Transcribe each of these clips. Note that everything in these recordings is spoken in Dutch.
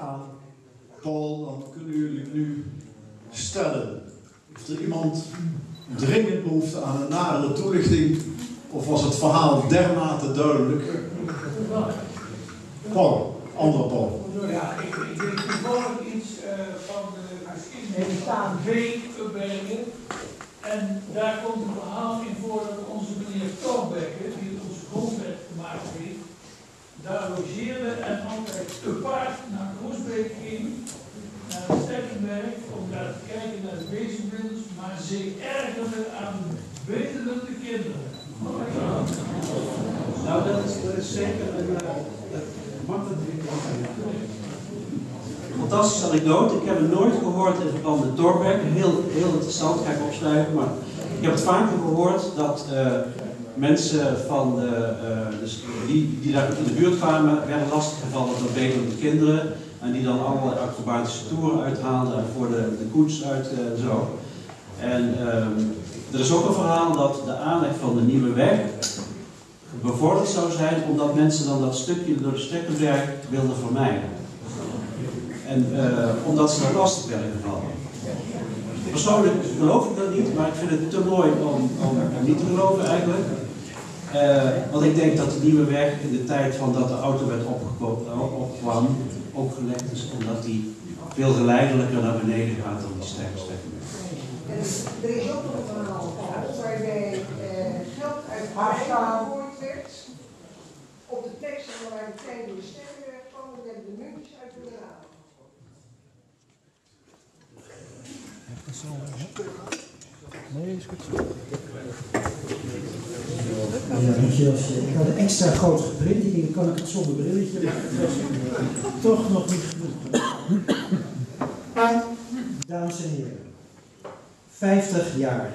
aan Paul, dan kunnen jullie nu stellen. Heeft er iemand dringend behoefte aan een nadere toelichting? Of was het verhaal dermate duidelijk? Paul, andere Paul. Ja, ik, ik iets uh, van de geschiedenis van Veebergen. En daar komt een verhaal in voor dat onze meneer Torbekke, die onze grondwet gemaakt heeft, daar logeerde en altijd te paard naar Groesbeek ging, naar Stekkenberg, om daar te kijken naar de wezenwils, maar ze ergerde aan betelende kinderen. Nou, dat is, dat is zeker een makkelijk. Fantastische anekdote. Ik heb het nooit gehoord in verband met. Heel, heel interessant, ga ik opschrijven. Maar ik heb het vaker gehoord dat uh, mensen van de, uh, dus die, die daar in de buurt kwamen, werden lastiggevallen door betelende kinderen. En die dan allerlei acrobatische toeren uithaalden voor de, de koets uit en zo. En um, er is ook een verhaal dat de aanleg van de nieuwe weg bevorderd zou zijn, omdat mensen dan dat stukje door de Stekkenberg wilden vermijden. En uh, omdat ze dan lastig werden gevallen. Persoonlijk geloof ik dat niet, maar ik vind het te mooi om, om niet te geloven eigenlijk. Uh, want ik denk dat de nieuwe weg in de tijd van dat de auto werd opkwam, opgelegd is, omdat die veel geleidelijker naar beneden gaat dan die sterke Stekkenberg. Er is ook nog een verhaal waarbij uh, geld uit Haarstaal gegooid werd. Op de tekst van waar de trein door de Stekkenberg kwam, werden de muntjes uit de raam. Nee, is goed. Ik had een extra groot geprint. Ik denk, kan ik het zonder brilletje Toch nog niet genoeg. Dames en heren. 50 jaar.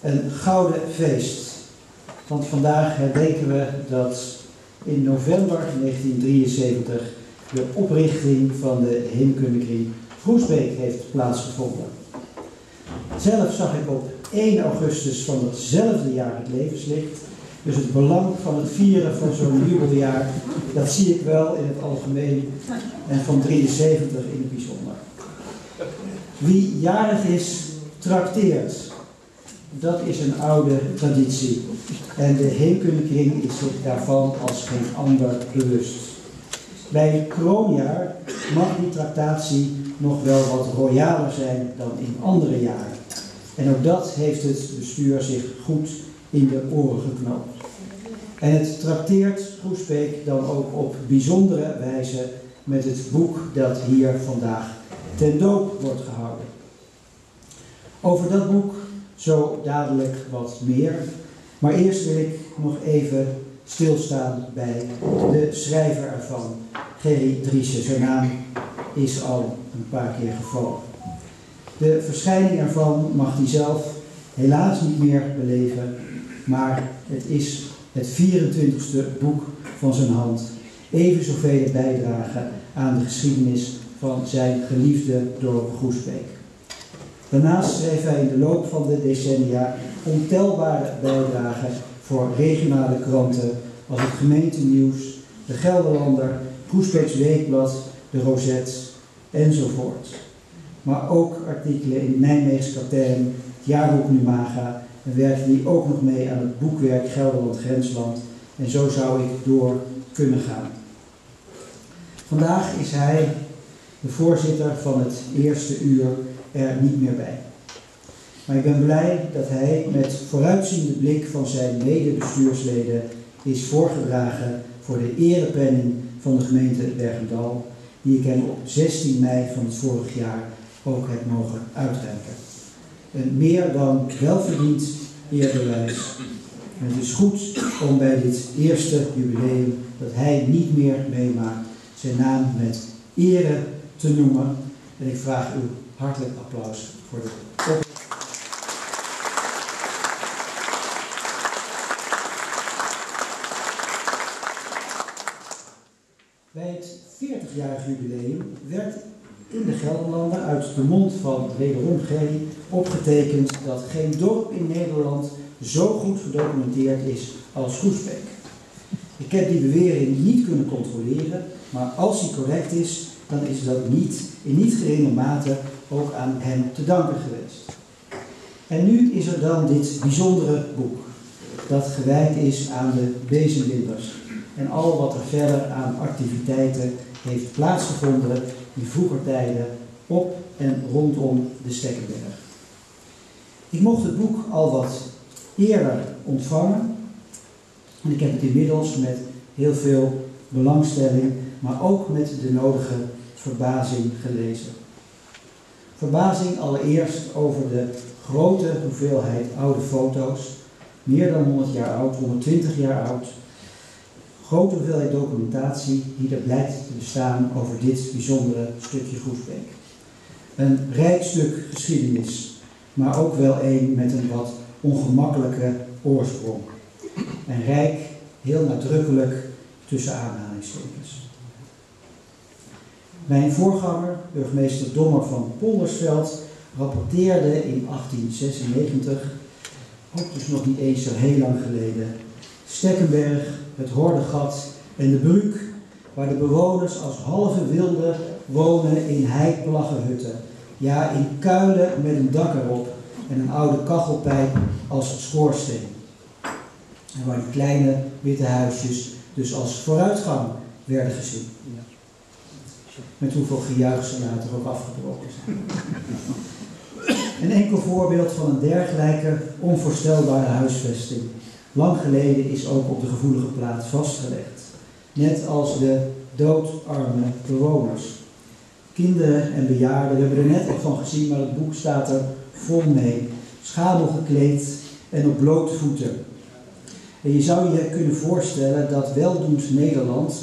Een gouden feest. Want vandaag herdenken we dat in november 1973 de oprichting van de Heemkundekring Vroesbeek heeft plaatsgevonden. Zelf zag ik op 1 augustus van hetzelfde jaar het levenslicht. Dus het belang van het vieren van zo'n jubeljaar, dat zie ik wel in het algemeen en van 73 in het bijzonder. Wie jarig is, trakteert. Dat is een oude traditie. En de heemkundekring is zich daarvan als geen ander bewust. Bij kroonjaar mag die tractatie nog wel wat royaler zijn dan in andere jaren. En ook dat heeft het bestuur zich goed in de oren geknoopt. En het trakteert Groesbeek dan ook op bijzondere wijze met het boek dat hier vandaag ten doop wordt gehouden. Over dat boek zo dadelijk wat meer. Maar eerst wil ik nog even stilstaan bij de schrijver ervan, Gerry Driessen. Zijn naam is al een paar keer gevallen. De verschijning ervan mag hij zelf helaas niet meer beleven, maar het is het 24ste boek van zijn hand. Even zoveel bijdragen aan de geschiedenis van zijn geliefde dorp Groesbeek. Daarnaast schreef hij in de loop van de decennia ontelbare bijdragen voor regionale kranten als het gemeentenieuws, de Gelderlander, Groesbeeks Weekblad, de Rozet enzovoort. Maar ook artikelen in Nijmeegse Katern, het jaarboek Numaga en werkte hij ook nog mee aan het boekwerk Gelderland Grensland. En zo zou ik door kunnen gaan. Vandaag is hij de voorzitter van het eerste uur er niet meer bij. Maar ik ben blij dat hij met vooruitziende blik van zijn medebestuursleden is voorgedragen voor de erepenning van de gemeente Bergendal, die ik hem op 16 mei van het vorig jaar ook heb mogen uitreiken. Een meer dan welverdiend eerbewijs. En het is goed om bij dit eerste jubileum dat hij niet meer meemaakt, zijn naam met ere te noemen. En ik vraag u hartelijk applaus voor de op. Bij het 40-jarig jubileum werd in de Gelderlanden uit de mond van wederom Gerry opgetekend dat geen dorp in Nederland zo goed gedocumenteerd is als Groesbeek. Ik heb die bewering niet kunnen controleren, maar als die correct is, dan is dat niet, in niet geringe mate ook aan hem te danken geweest. En nu is er dan dit bijzondere boek, dat gewijd is aan de bezemwinders en al wat er verder aan activiteiten heeft plaatsgevonden in vroeger tijden op en rondom de Stekkenberg. Ik mocht het boek al wat eerder ontvangen en ik heb het inmiddels met heel veel belangstelling, maar ook met de nodige verbazing gelezen. Verbazing allereerst over de grote hoeveelheid oude foto's, meer dan 100 jaar oud, 120 jaar oud. Grote hoeveelheid documentatie die er blijkt te bestaan over dit bijzondere stukje Groesbeek. Een rijk stuk geschiedenis, maar ook wel een met een wat ongemakkelijke oorsprong. En rijk, heel nadrukkelijk tussen aanhalingstekens. Mijn voorganger, burgemeester Dommer van Poldersveld, rapporteerde in 1896, ook dus nog niet eens zo heel lang geleden, Stekkenberg, het Hordegat en de Bruuk, waar de bewoners als halve wilden wonen in heikplaggenhutten, ja in kuilen met een dak erop en een oude kachelpijp als schoorsteen. En waar die kleine witte huisjes dus als vooruitgang werden gezien. Met hoeveel gejuich ze later ook afgebroken zijn. Een enkel voorbeeld van een dergelijke onvoorstelbare huisvesting. Lang geleden is ook op de gevoelige plaats vastgelegd. Net als de doodarme bewoners. Kinderen en bejaarden, we hebben er net ook van gezien, maar het boek staat er vol mee. Schabel gekleed en op blote voeten. En je zou je kunnen voorstellen dat weldoend Nederland,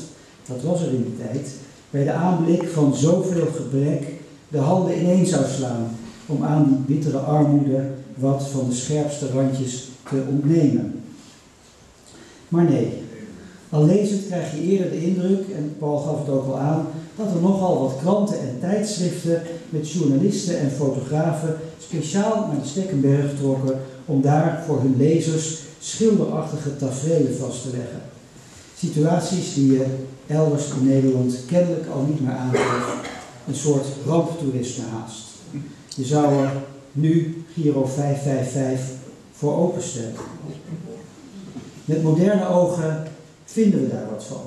dat was er in die tijd, bij de aanblik van zoveel gebrek de handen ineen zou slaan om aan die bittere armoede wat van de scherpste randjes te ontnemen. Maar nee, al lezend krijg je eerder de indruk, en Paul gaf het ook al aan, dat er nogal wat kranten en tijdschriften met journalisten en fotografen speciaal naar de Stekkenberg trokken om daar voor hun lezers schilderachtige tafereelen vast te leggen. Situaties die je elders in Nederland kennelijk al niet meer aantreft. Een soort ramptoerisme haast. Je zou er nu Giro 555 voor openstellen. Met moderne ogen vinden we daar wat van.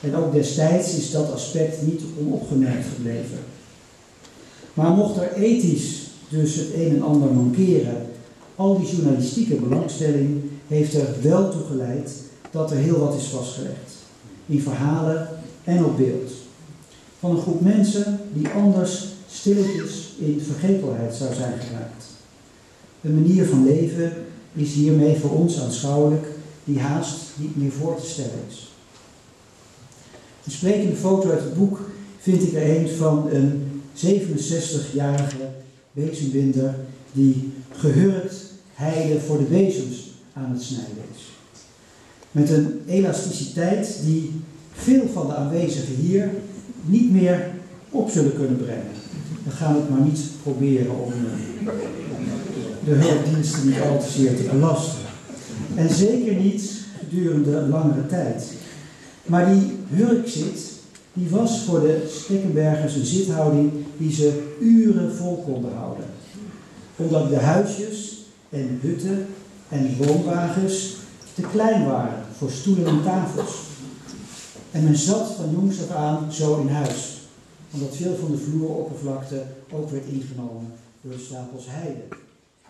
En ook destijds is dat aspect niet onopgemerkt gebleven. Maar mocht er ethisch dus het een en ander mankeren, al die journalistieke belangstelling heeft er wel toe geleid dat er heel wat is vastgelegd. In verhalen en op beeld. Van een groep mensen die anders stilletjes in vergetelheid zou zijn geraakt. Een manier van leven is hiermee voor ons aanschouwelijk die haast niet meer voor te stellen is. Een sprekende foto uit het boek vind ik er een van een 67-jarige bezembinder die gehurkt heide voor de bezems aan het snijden is. Met een elasticiteit die veel van de aanwezigen hier niet meer op zullen kunnen brengen. We gaan het maar niet proberen om eh, de hulpdiensten niet al te zeer te belasten. En zeker niet gedurende langere tijd. Maar die hurkzit, die was voor de Stekkenbergers een zithouding die ze uren vol konden houden. Omdat de huisjes en hutten en woonwagens te klein waren voor stoelen en tafels. En men zat van jongs af aan zo in huis, omdat veel van de vloeroppervlakte ook werd ingenomen door stapels heide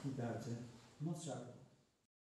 die buiten nat